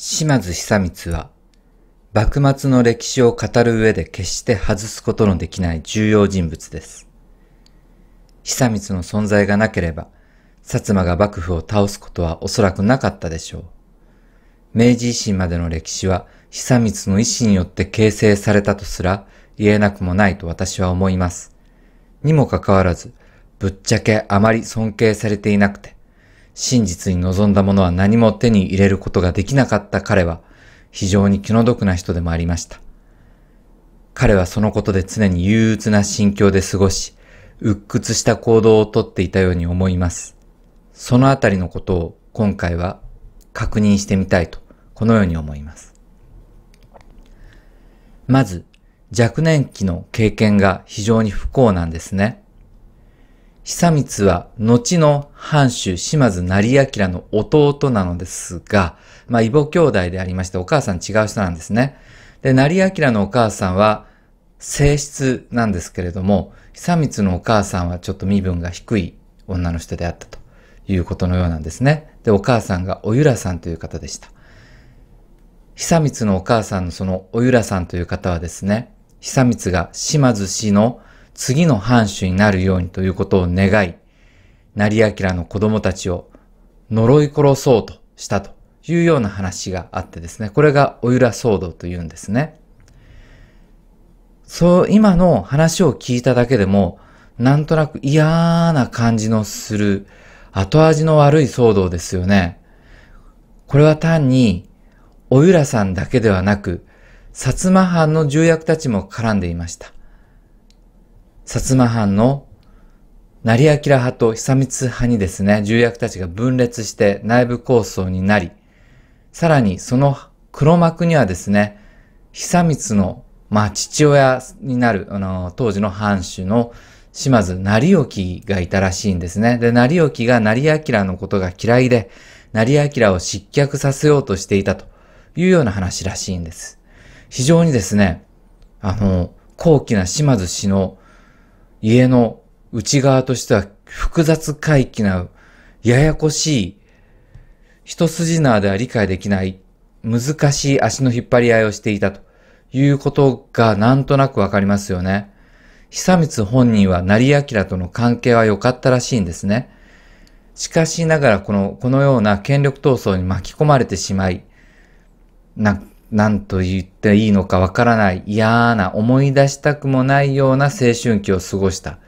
島津久光は、幕末の歴史を語る上で決して外すことのできない重要人物です。久光の存在がなければ、薩摩が幕府を倒すことはおそらくなかったでしょう。明治維新までの歴史は、久光の意志によって形成されたとすら言えなくもないと私は思います。にもかかわらず、ぶっちゃけあまり尊敬されていなくて、真実に望んだものは何も手に入れることができなかった彼は、非常に気の毒な人でもありました。彼はそのことで常に憂鬱な心境で過ごし、鬱屈した行動をとっていたように思います。そのあたりのことを今回は確認してみたいと、このように思います。まず、若年期の経験が非常に不幸なんですね。久光は後の藩主島津成明の弟なのですが、まあ異母兄弟でありましてお母さん違う人なんですね。で、成明のお母さんは性質なんですけれども、久光のお母さんはちょっと身分が低い女の人であったということのようなんですね。で、お母さんがおゆらさんという方でした。久光のお母さんのそのおゆらさんという方はですね、久光が島津氏の次の藩主になるようにということを願い、成明の子供たちを呪い殺そうとしたというような話があってですね、これがおゆら騒動というんですね。そう、今の話を聞いただけでも、なんとなく嫌な感じのする、後味の悪い騒動ですよね。これは単に、おゆらさんだけではなく、薩摩藩の重役たちも絡んでいました。薩摩藩の成明派と久光派にですね、重役たちが分裂して内部構想になり、さらにその黒幕にはですね、久光の、まあ、父親になる、あの、当時の藩主の島津成興がいたらしいんですね。で、成興が成明のことが嫌いで、成明を失脚させようとしていたというような話らしいんです。非常にですね、あの、高貴な島津氏の家の内側としては複雑回帰な、ややこしい、一筋縄では理解できない難しい足の引っ張り合いをしていたということがなんとなくわかりますよね。久光本人は成明との関係は良かったらしいんですね。しかしながらこの、このような権力闘争に巻き込まれてしまい、な、何と言っていいのかわからない嫌な思い出したくもないような青春期を過ごした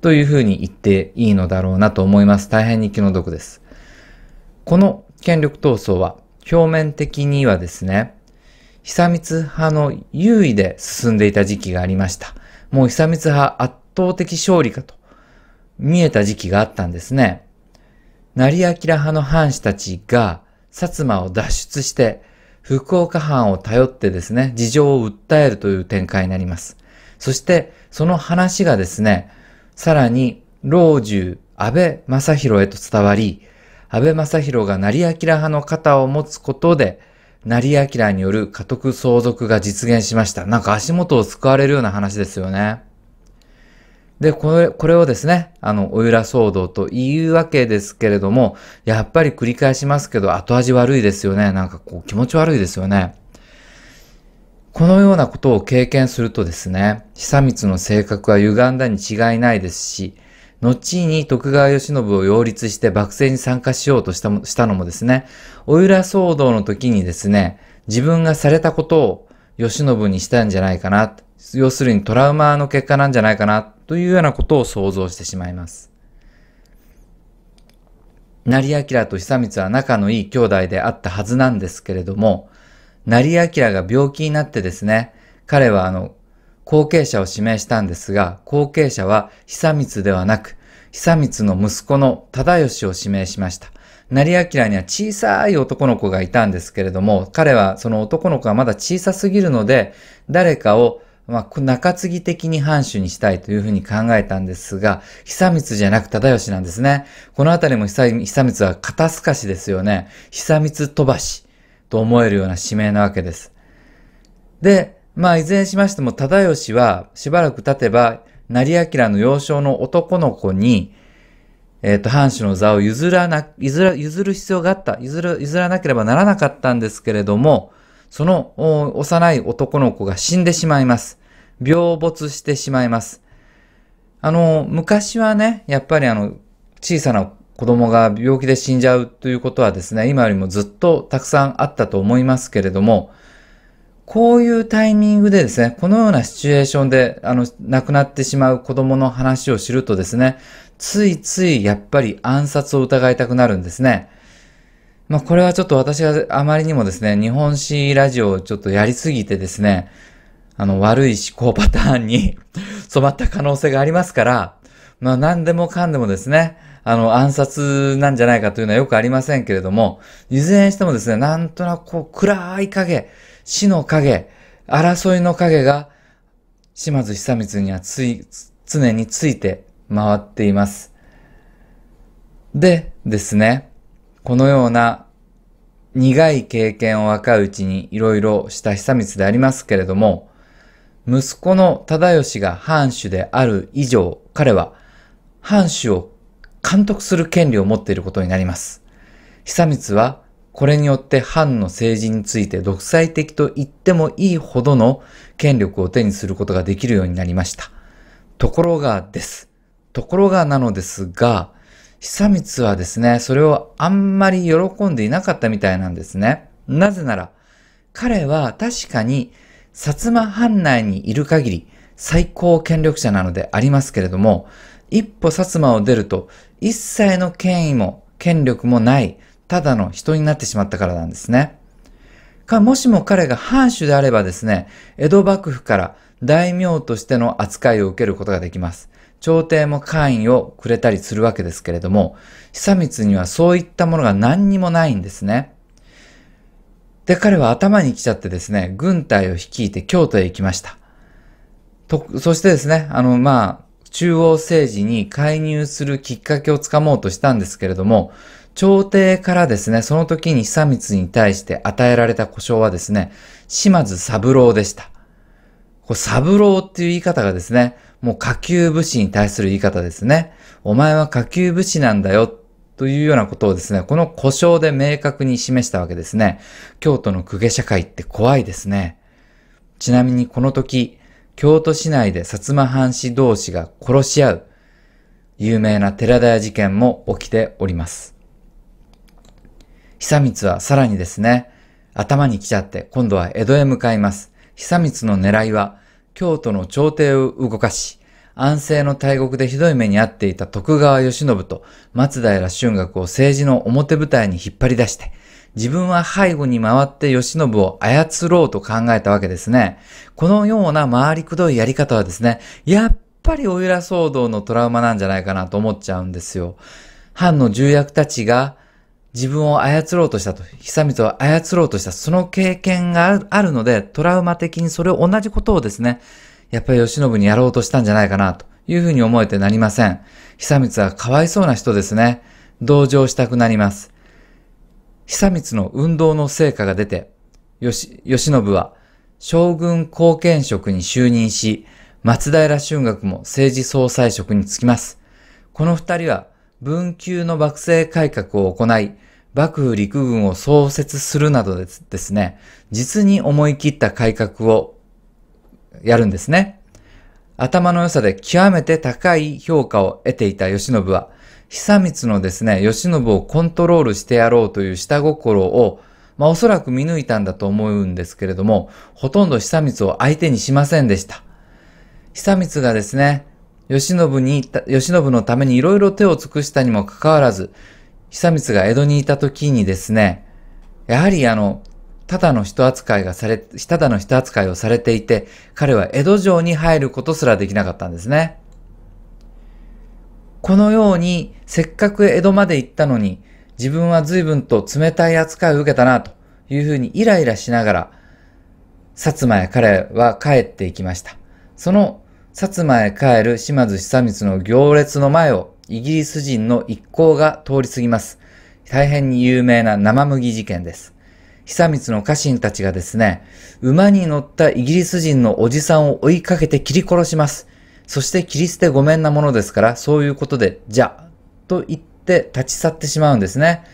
というふうに言っていいのだろうなと思います。大変に気の毒です。この権力闘争は表面的にはですね、久光派の優位で進んでいた時期がありました。もう久光派圧倒的勝利かと見えた時期があったんですね。成明派の藩士たちが薩摩を脱出して福岡藩を頼ってですね、事情を訴えるという展開になります。そして、その話がですね、さらに、老中、安倍正宏へと伝わり、安倍正宏が成明派の肩を持つことで、成明による家督相続が実現しました。なんか足元を救われるような話ですよね。で、これ、これをですね、あの、おゆら騒動というわけですけれども、やっぱり繰り返しますけど、後味悪いですよね。なんかこう、気持ち悪いですよね。このようなことを経験するとですね、久光の性格は歪んだに違いないですし、後に徳川義信を擁立して幕政に参加しようとしたしたのもですね、おゆら騒動の時にですね、自分がされたことを義信にしたんじゃないかな。要するにトラウマの結果なんじゃないかなというようなことを想像してしまいます。成明と久光は仲のいい兄弟であったはずなんですけれども、成明が病気になってですね、彼はあの、後継者を指名したんですが、後継者は久光ではなく、久光の息子の忠義を指名しました。成明には小さい男の子がいたんですけれども、彼はその男の子がまだ小さすぎるので、誰かをまあ、中継ぎ的に藩主にしたいというふうに考えたんですが、久光じゃなく忠義なんですね。このあたりも久光は肩透かしですよね。久光飛ばしと思えるような指名なわけです。で、まあ、いずれにしましても、忠義はしばらく経てば、成明の幼少の男の子に、えっ、と、藩主の座を譲らな、譲ら、譲る必要があった。譲る、譲らなければならなかったんですけれども、その幼い男の子が死んでしまいます。病没してしまいます。あの、昔はね、やっぱりあの、小さな子供が病気で死んじゃうということはですね、今よりもずっとたくさんあったと思いますけれども、こういうタイミングでですね、このようなシチュエーションで、あの、亡くなってしまう子供の話を知るとですね、ついついやっぱり暗殺を疑いたくなるんですね。まあこれはちょっと私があまりにもですね、日本史ラジオをちょっとやりすぎてですね、あの悪い思考パターンに 染まった可能性がありますから、まあ何でもかんでもですね、あの暗殺なんじゃないかというのはよくありませんけれども、いずれにしてもですね、なんとなくこう暗い影、死の影、争いの影が島津久光にはつい、常について回っています。でですね、このような苦い経験を若いうちにいろいろした久光でありますけれども、息子の忠義が藩主である以上、彼は藩主を監督する権利を持っていることになります。久光はこれによって藩の政治について独裁的と言ってもいいほどの権力を手にすることができるようになりました。ところがです。ところがなのですが、久光はですね、それをあんまり喜んでいなかったみたいなんですね。なぜなら、彼は確かに薩摩藩内にいる限り最高権力者なのでありますけれども、一歩薩摩を出ると一切の権威も権力もないただの人になってしまったからなんですね。か、もしも彼が藩主であればですね、江戸幕府から大名としての扱いを受けることができます。朝廷も官位をくれたりするわけですけれども、久光にはそういったものが何にもないんですね。で、彼は頭に来ちゃってですね、軍隊を率いて京都へ行きました。と、そしてですね、あの、まあ、中央政治に介入するきっかけをつかもうとしたんですけれども、朝廷からですね、その時に久光に対して与えられた故障はですね、島津三郎でした。こ三郎っていう言い方がですね、もう下級武士に対する言い方ですね。お前は下級武士なんだよというようなことをですね、この故障で明確に示したわけですね。京都の公家社会って怖いですね。ちなみにこの時、京都市内で薩摩藩士同士が殺し合う有名な寺田屋事件も起きております。久光はさらにですね、頭に来ちゃって今度は江戸へ向かいます。久光の狙いは京都の朝廷を動かし、安政の大国でひどい目に遭っていた徳川義信と松平春学を政治の表舞台に引っ張り出して、自分は背後に回って義信を操ろうと考えたわけですね。このような回りくどいやり方はですね、やっぱりおいら騒動のトラウマなんじゃないかなと思っちゃうんですよ。藩の重役たちが自分を操ろうとしたと、久光を操ろうとした、その経験があるので、トラウマ的にそれを同じことをですね、やっぱり吉信にやろうとしたんじゃないかな、というふうに思えてなりません。久光はかわいそうな人ですね。同情したくなります。久光の運動の成果が出て、吉、吉信は将軍後見職に就任し、松平春学も政治総裁職に就きます。この二人は文久の幕政改革を行い、幕府陸軍を創設するなどですね、実に思い切った改革をやるんですね。頭の良さで極めて高い評価を得ていた慶喜は、久光のですね、慶喜をコントロールしてやろうという下心を、まあおそらく見抜いたんだと思うんですけれども、ほとんど久光を相手にしませんでした。久光がですね、慶喜に、慶喜のためにいろいろ手を尽くしたにもかかわらず、久光が江戸にいた時にですね、やはりあの、ただの人扱いがされ、ただの人扱いをされていて、彼は江戸城に入ることすらできなかったんですね。このように、せっかく江戸まで行ったのに、自分は随分と冷たい扱いを受けたな、というふうにイライラしながら、薩摩へ彼は帰っていきました。その薩摩へ帰る島津久光の行列の前をイギリス人の一行が通り過ぎます。大変に有名な生麦事件です。久光の家臣たちがですね、馬に乗ったイギリス人のおじさんを追いかけて切り殺します。そして切り捨てごめんなものですから、そういうことで、じゃ、と言って立ち去ってしまうんですね。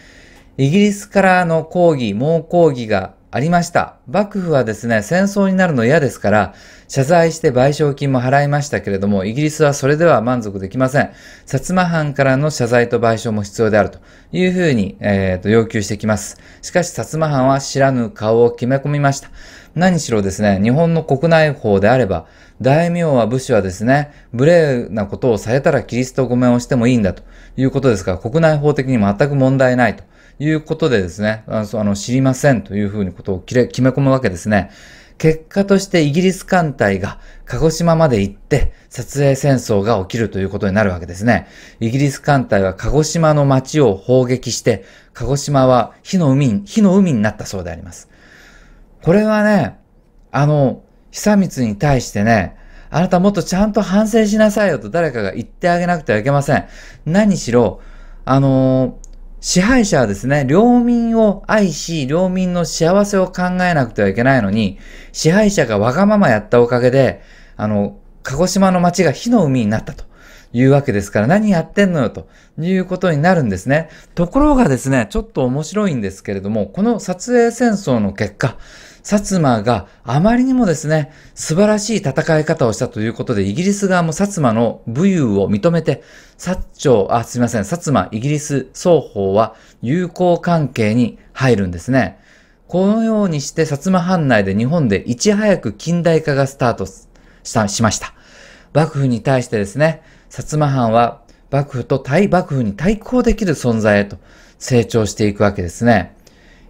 イギリスからの抗議、猛抗議がありました。幕府はですね、戦争になるの嫌ですから、謝罪して賠償金も払いましたけれども、イギリスはそれでは満足できません。薩摩藩からの謝罪と賠償も必要であるというふうに、えー、と要求してきます。しかし、薩摩藩は知らぬ顔を決め込みました。何しろですね、日本の国内法であれば、大名は武士はですね、無礼なことをされたらキリスト御免をしてもいいんだということですから、国内法的に全く問題ないということでですね、あの知りませんというふうにことを決め込むわけですね。結果としてイギリス艦隊が鹿児島まで行って撮影戦争が起きるということになるわけですね。イギリス艦隊は鹿児島の町を砲撃して、鹿児島は火の海、火の海になったそうであります。これはね、あの、久光に対してね、あなたもっとちゃんと反省しなさいよと誰かが言ってあげなくてはいけません。何しろ、あの、支配者はですね、領民を愛し、領民の幸せを考えなくてはいけないのに、支配者がわがままやったおかげで、あの、鹿児島の町が火の海になったというわけですから、何やってんのよということになるんですね。ところがですね、ちょっと面白いんですけれども、この撮影戦争の結果、薩摩があまりにもですね、素晴らしい戦い方をしたということで、イギリス側も薩摩の武勇を認めて、薩長、あ、すみません、薩摩、イギリス双方は友好関係に入るんですね。このようにして薩摩藩内で日本でいち早く近代化がスタートしたしました。幕府に対してですね、薩摩藩は幕府と対幕府に対抗できる存在へと成長していくわけですね。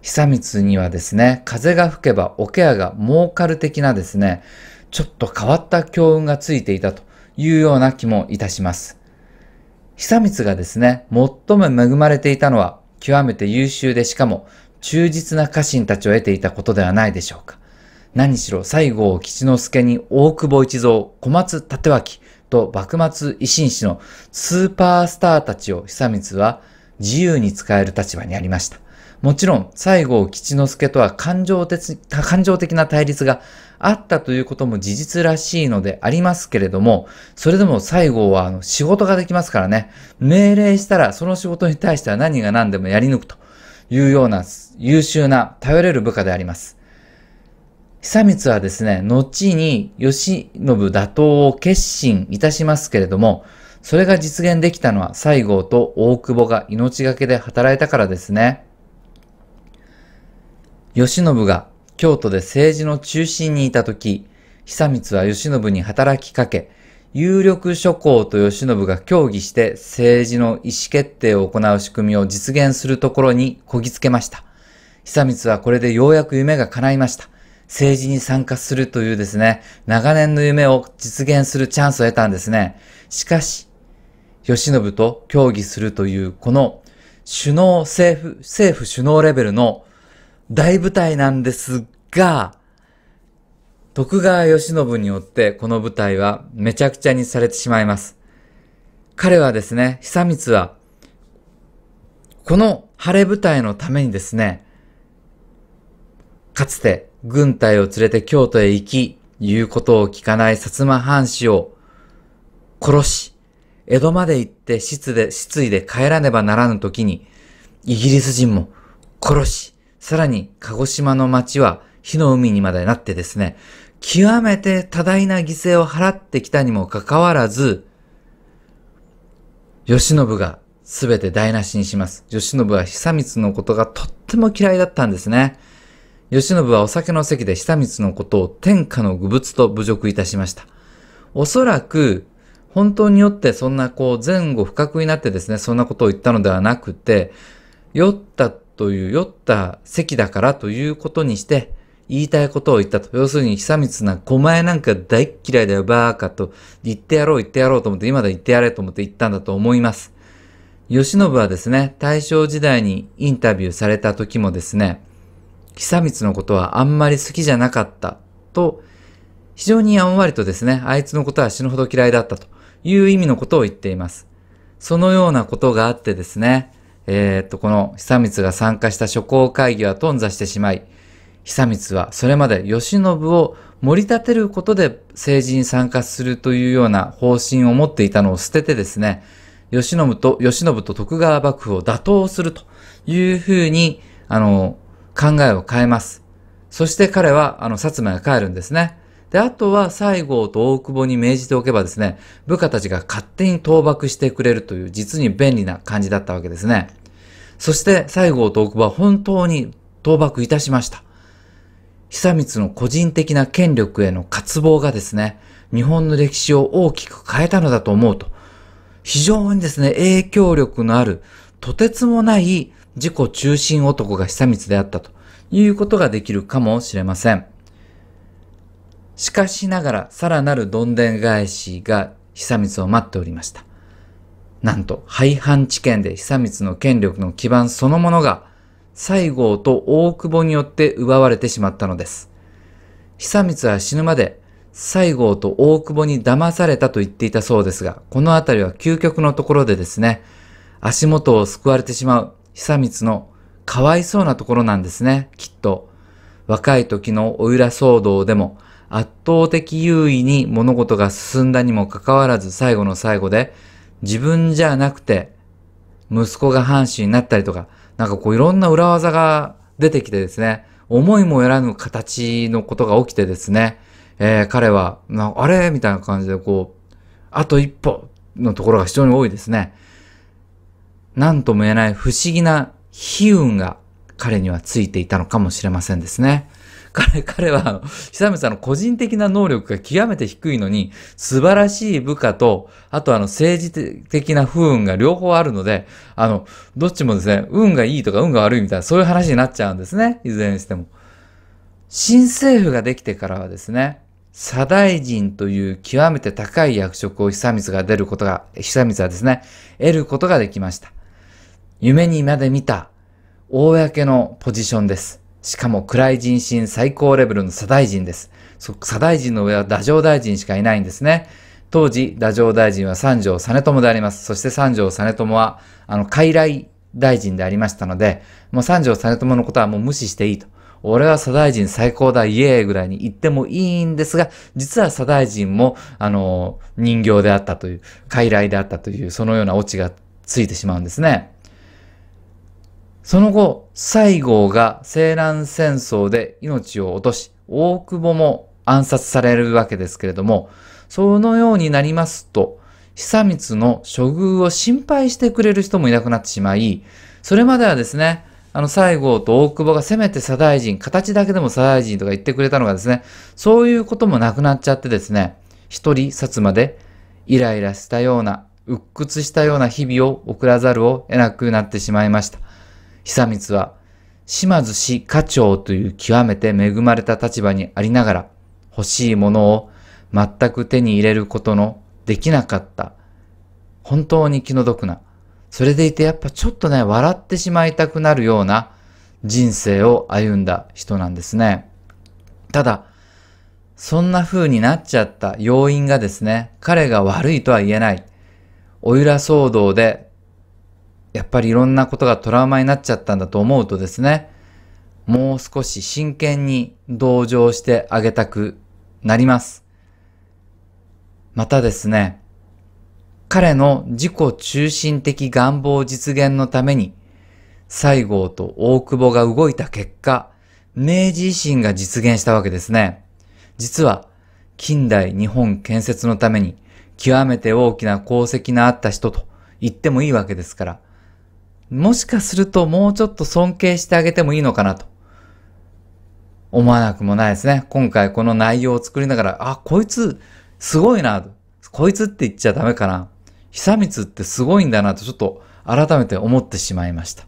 久光にはですね、風が吹けば桶屋が儲かる的なですね、ちょっと変わった強運がついていたというような気もいたします。久光がですね、最も恵まれていたのは、極めて優秀でしかも忠実な家臣たちを得ていたことではないでしょうか。何しろ西郷吉之助に大久保一蔵、小松立脇と幕末維新史のスーパースターたちを久光は自由に使える立場にありました。もちろん、西郷吉之助とは感情的感情的な対立があったということも事実らしいのでありますけれども、それでも西郷はあの仕事ができますからね、命令したらその仕事に対しては何が何でもやり抜くというような優秀な頼れる部下であります。久光はですね、後に吉信打倒を決心いたしますけれども、それが実現できたのは西郷と大久保が命がけで働いたからですね。慶喜が京都で政治の中心にいた時、久光は慶喜に働きかけ、有力諸侯と慶喜が協議して政治の意思決定を行う仕組みを実現するところにこぎつけました。久光はこれでようやく夢が叶いました。政治に参加するというですね、長年の夢を実現するチャンスを得たんですね。しかし、慶喜と協議するというこの首脳、政府、政府首脳レベルの大舞台なんですが、徳川慶喜によってこの舞台はめちゃくちゃにされてしまいます。彼はですね、久光は、この晴れ舞台のためにですね、かつて軍隊を連れて京都へ行き、言うことを聞かない薩摩藩士を殺し、江戸まで行って失で、失意で帰らねばならぬ時に、イギリス人も殺し、さらに、鹿児島の町は火の海にまでなってですね、極めて多大な犠牲を払ってきたにもかかわらず、吉信が全て台無しにします。吉信は久光のことがとっても嫌いだったんですね。吉信はお酒の席で久光のことを天下の愚物と侮辱いたしました。おそらく、本当によってそんなこう前後不覚になってですね、そんなことを言ったのではなくて、酔ったという酔った席だからということにして、言いたいことを言ったと。要するに、久光な、お前なんか大っ嫌いだよ、バーカと。言ってやろう、言ってやろうと思って、今だ言ってやれと思って言ったんだと思います。吉信はですね、大正時代にインタビューされた時もですね、久光のことはあんまり好きじゃなかったと、非常にやんわりとですね、あいつのことは死ぬほど嫌いだったという意味のことを言っています。そのようなことがあってですね、えー、っと、この久光が参加した諸行会議は頓挫してしまい、久光はそれまで慶喜を盛り立てることで政治に参加するというような方針を持っていたのを捨ててですね、慶喜と、慶喜と徳川幕府を打倒するというふうに、あの、考えを変えます。そして彼は、あの、薩摩へ帰るんですね。で、あとは西郷と大久保に命じておけばですね、部下たちが勝手に倒幕してくれるという実に便利な感じだったわけですね。そして西郷と大久保は本当に倒幕いたしました。久光の個人的な権力への渇望がですね、日本の歴史を大きく変えたのだと思うと、非常にですね、影響力のある、とてつもない自己中心男が久光であったということができるかもしれません。しかしながら、さらなるどんでん返しが久光を待っておりました。なんと、廃藩置県で久光の権力の基盤そのものが、西郷と大久保によって奪われてしまったのです。久光は死ぬまで西郷と大久保に騙されたと言っていたそうですが、このあたりは究極のところでですね、足元を救われてしまう久光のかわいそうなところなんですね、きっと。若い時のお浦騒動でも圧倒的優位に物事が進んだにもかかわらず最後の最後で自分じゃなくて息子が藩主になったりとか、なんかこういろんな裏技が出てきてですね、思いもよらぬ形のことが起きてですね、えー、彼は、なあれ？みたいな感じでこう、あと一歩のところが非常に多いですね。なんとも言えない不思議な悲運が彼にはついていたのかもしれませんですね。彼、彼は、あの、久光さんの個人的な能力が極めて低いのに、素晴らしい部下と、あとあの、政治的な不運が両方あるので、あの、どっちもですね、運がいいとか運が悪いみたいな、そういう話になっちゃうんですね。いずれにしても。新政府ができてからはですね、左大臣という極めて高い役職を久光が出ることが、久光はですね、得ることができました。夢にまで見た、公のポジションです。しかも暗い人心最高レベルの左大臣です。左大臣の上は太政大臣しかいないんですね。当時、太政大臣は三条実朝であります。そして三条実朝は、あの、傀儡大臣でありましたので、もう三条実朝のことはもう無視していいと。俺は左大臣最高だ、イエーイぐらいに言ってもいいんですが、実は左大臣も、あの、人形であったという、傀儡であったという、そのようなオチがついてしまうんですね。その後、西郷が西南戦争で命を落とし、大久保も暗殺されるわけですけれども、そのようになりますと、久光の処遇を心配してくれる人もいなくなってしまい、それまではですね、あの、西郷と大久保がせめて左大臣、形だけでも左大臣とか言ってくれたのがですね、そういうこともなくなっちゃってですね、一人薩摩でイライラしたような、鬱屈したような日々を送らざるを得なくなってしまいました。久光は、島津市課長という極めて恵まれた立場にありながら、欲しいものを全く手に入れることのできなかった、本当に気の毒な、それでいてやっぱちょっとね、笑ってしまいたくなるような人生を歩んだ人なんですね。ただ、そんな風になっちゃった要因がですね、彼が悪いとは言えない。おゆら騒動でやっぱりいろんなことがトラウマになっちゃったんだと思うとですね、もう少し真剣に同情してあげたくなります。またですね、彼の自己中心的願望実現のために、西郷と大久保が動いた結果、明治維新が実現したわけですね。実は、近代日本建設のために極めて大きな功績のあった人と言ってもいいわけですから、もしかするともうちょっと尊敬してあげてもいいのかなと。思わなくもないですね。今回この内容を作りながら、あ、こいつ、すごいな。こいつって言っちゃダメかな。久光ってすごいんだなとちょっと改めて思ってしまいました。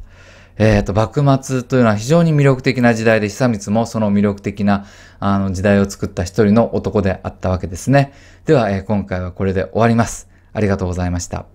えっ、ー、と、幕末というのは非常に魅力的な時代で、久光もその魅力的なあの時代を作った一人の男であったわけですね。では、えー、今回はこれで終わります。ありがとうございました。